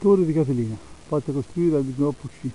Torre di Catilina, fatta costruire dal Gruppo C.